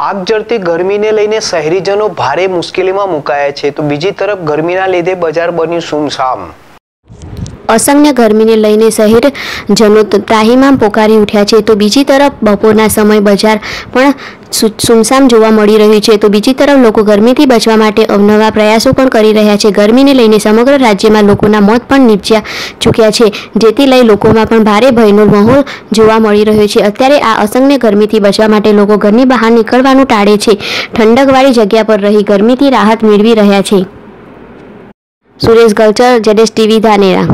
આગ જળતી ગરમીને લઈને શહેરીજનો ભારે મુશ્કેલીમાં મુકાયા છે. તો બીજી તરફ ગરમીના લીધે બજાર બન્યું સુમસામ. અસંખ્ય ગરમીને લઈને શહેરજનો ત્રાહિમામ પોકારી ઉઠ્યા છે. તો બીજી તરફ બપોરના સમય બજાર પણ સુમસામ જોવા મળી રહ્યું છે. તો બીજી તરફ લોકો ગરમીથી બચવા માટે અવનવા પ્રયાસો પણ કરી રહ્યા છે. ગરમીને લઈને સમગ્ર રાજ્યમાં લોકોના મોત પણ નીપજ્યા ચૂક્યા છે. જેથી લઈ લોકોમાં પણ ભારે ભયનો માહોલ જોવા મળી રહ્યો છે. અત્યારે આ અસંખ્ય ગરમીથી બચવા માટે લોકો ઘરની બહાર નીકળવાનું ટાળે છે. ઠંડકવાળી જગ્યા પર રહી ગરમીથી રાહત મેળવી રહ્યા છે. સુરેશ ગલચર જડેશ ટીવી ધાનેરા.